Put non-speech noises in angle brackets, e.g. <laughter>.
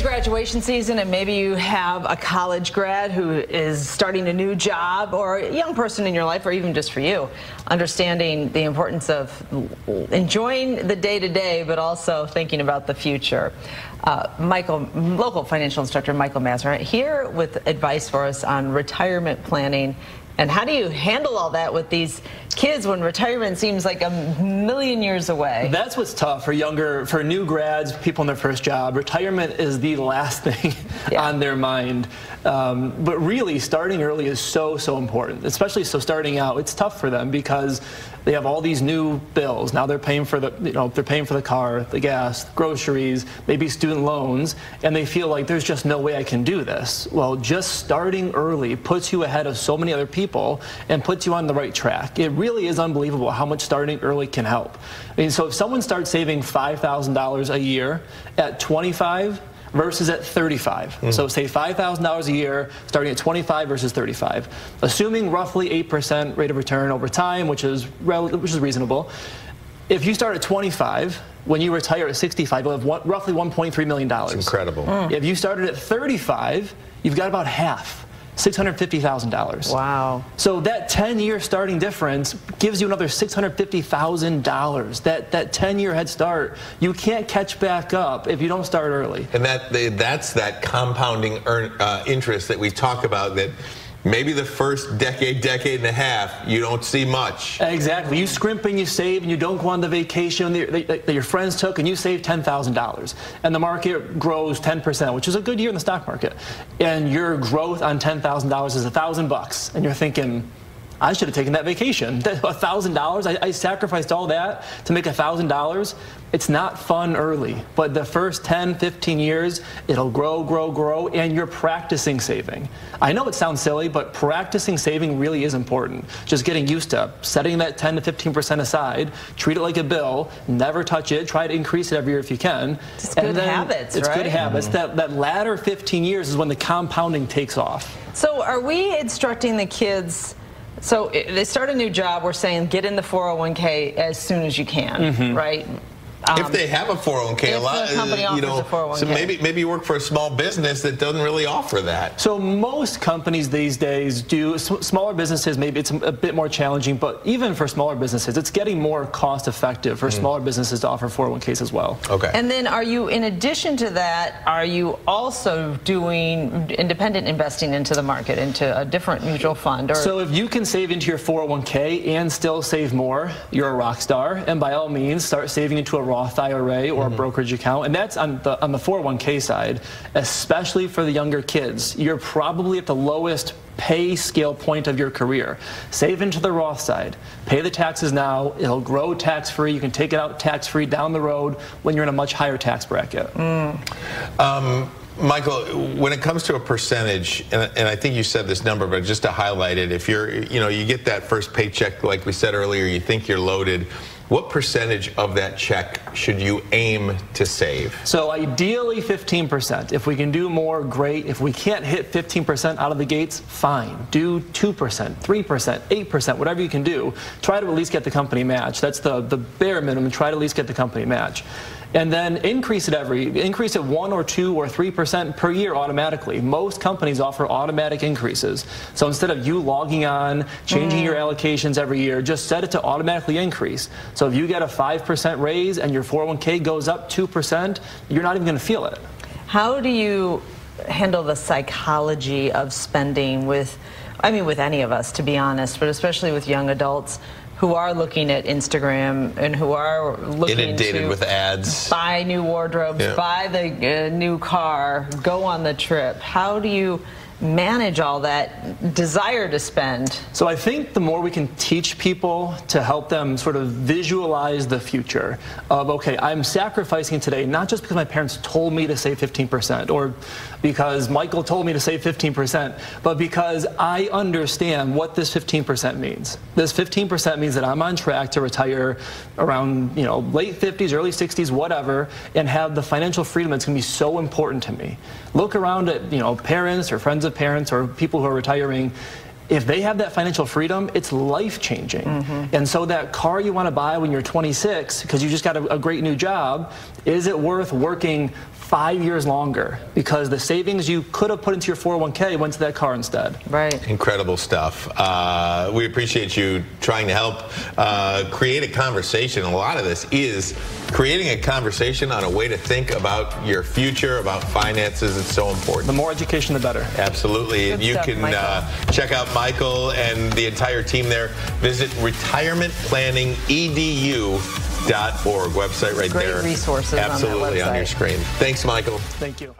is graduation season, and maybe you have a college grad who is starting a new job, or a young person in your life, or even just for you, understanding the importance of enjoying the day to day, but also thinking about the future. Uh, Michael, local financial instructor Michael Masserant, here with advice for us on retirement planning and how do you handle all that with these kids when retirement seems like a million years away? That's what's tough for younger, for new grads, people in their first job. Retirement is the last <laughs> thing yeah. on their mind. Um, but really, starting early is so, so important, especially so starting out. It's tough for them because they have all these new bills. Now they're paying for the, you know, they're paying for the car, the gas, groceries, maybe student loans, and they feel like there's just no way I can do this. Well, just starting early puts you ahead of so many other people and puts you on the right track. It really is unbelievable how much starting early can help. I mean, so if someone starts saving $5,000 a year at 25, versus at 35. Mm. So say $5,000 a year, starting at 25 versus 35. Assuming roughly 8% rate of return over time, which is, which is reasonable. If you start at 25, when you retire at 65, you'll have one, roughly $1.3 million. That's incredible. Mm. If you started at 35, you've got about half. $650,000. Wow. So that 10-year starting difference gives you another $650,000. That that 10-year head start, you can't catch back up if you don't start early. And that that's that compounding earn, uh, interest that we talk about that maybe the first decade, decade and a half, you don't see much. Exactly. You scrimp and you save and you don't go on the vacation that, your friends took and you save $10,000. And the market grows 10%, which is a good year in the stock market. And your growth on $10,000 is a thousand bucks. And you're thinking, I should have taken that vacation. <laughs> $1,000, I, I sacrificed all that to make $1,000. It's not fun early, but the first 10, 15 years, it'll grow, grow, grow, and you're practicing saving. I know it sounds silly, but practicing saving really is important. Just getting used to setting that 10 to 15% aside, treat it like a bill, never touch it, try to increase it every year if you can. It's good habits, It's right? good habits. Mm -hmm. That, that latter 15 years is when the compounding takes off. So are we instructing the kids so they start a new job. We're saying get in the 401k as soon as you can, mm -hmm. right? Um, if they have a 401k, a lot, you know, oh so maybe maybe you work for a small business that doesn't really offer that. So most companies these days do. Smaller businesses, maybe it's a bit more challenging, but even for smaller businesses, it's getting more cost effective for mm. smaller businesses to offer 401ks as well. Okay. And then, are you, in addition to that, are you also doing independent investing into the market, into a different mutual fund? Or? So if you can save into your 401k and still save more, you're a rock star. And by all means, start saving into a Roth IRA or mm -hmm. a mm-hmm. brokerage account, and that's on the on the 401k side, especially for the younger kids. You're probably at the lowest pay scale point of your career. Save into the Roth side. Pay the taxes now. It'll grow tax free. You can take it out tax free down the road when you're in a much higher tax bracket. Mm. Um, Michael, when it comes to a percentage, and, and, I think you said this number, but just to highlight it, if you're, you know, you get that first paycheck, like we said earlier, you think you're loaded. What percentage of that check should you aim to save? So ideally 15%. If we can do more, great. If we can't hit 15% out of the gates, fine. Do 2%, 3%, 8%, whatever you can do. Try to at least get the company match. That's the, the bare minimum. Try to at least get the company match and then increase it every increase it one or two or three percent per year automatically. Most companies offer automatic increases. So instead of you logging on, changing mm. your allocations every year, just set it to automatically increase. So if you get a five percent raise and your 401k goes up two percent, you're not even going to feel it. How do you handle the psychology of spending with? I mean, with any of us, to be honest, but especially with young adults who are looking at Instagram and who are looking inundated to with ads, buy new wardrobes, yeah. buy the uh, new car, go on the trip. How do you manage all that desire to spend? So I think the more we can teach people to help them sort of visualize the future of, okay, I'm sacrificing today not just because my parents told me to save 15% or because Michael told me to save 15%, but because I understand what this 15% means. This 15% means that I'm on track to retire around, you know, late 50s, early 60s, whatever, and have the financial freedom that's going to be so important to me. Look around at, you know, parents or friends of of parents or people who are retiring, if they have that financial freedom, it's life changing. Mm -hmm. And so that car you want to buy when you're 26 because you just got a, a great new job, is it worth working five years longer because the savings you could have put into your 401k went to that car instead. Right. Incredible stuff. Uh, we appreciate you trying to help uh, create a conversation. A lot of this is creating a conversation on a way to think about your future, about finances. It's so important. The more education, the better. Absolutely. Good you stuff, can uh, check out Michael and the entire team there. Visit retirementplanningedu.org website right Great there. resources on that Absolutely on, your screen. Thanks, Michael. Thank you.